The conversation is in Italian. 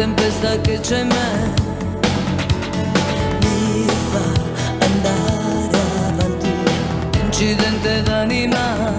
tempesta che c'è in me mi fa andare avanti, incidente d'anima.